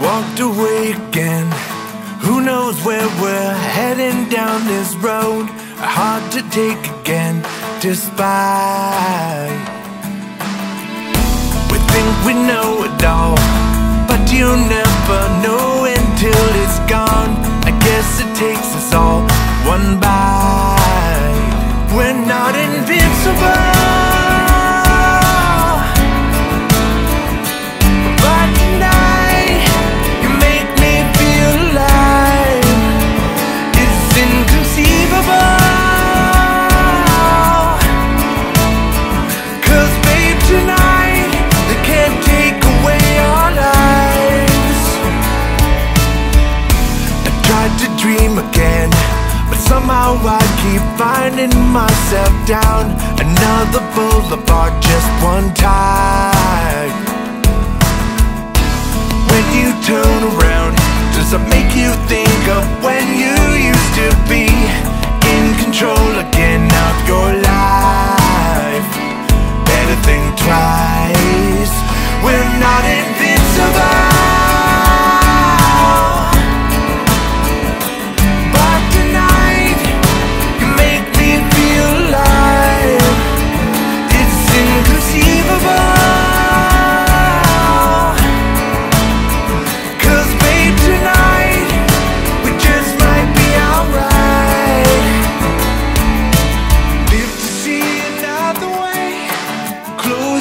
walked away again. Who knows where we're heading down this road? Hard to take again, despite. We think we know it all, but you never know until it's gone. I guess it takes us all one bite. We're not invincible. Somehow I keep finding myself down another boulevard, just one time. When you turn around, does it make you think of when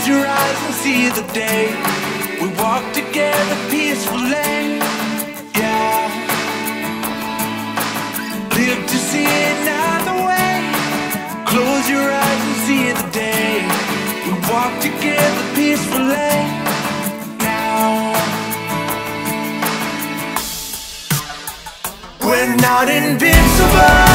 Close your eyes and see the day. We walk together peacefully. Yeah. Live to see another way. Close your eyes and see the day. We walk together peacefully. Now. We're not invincible.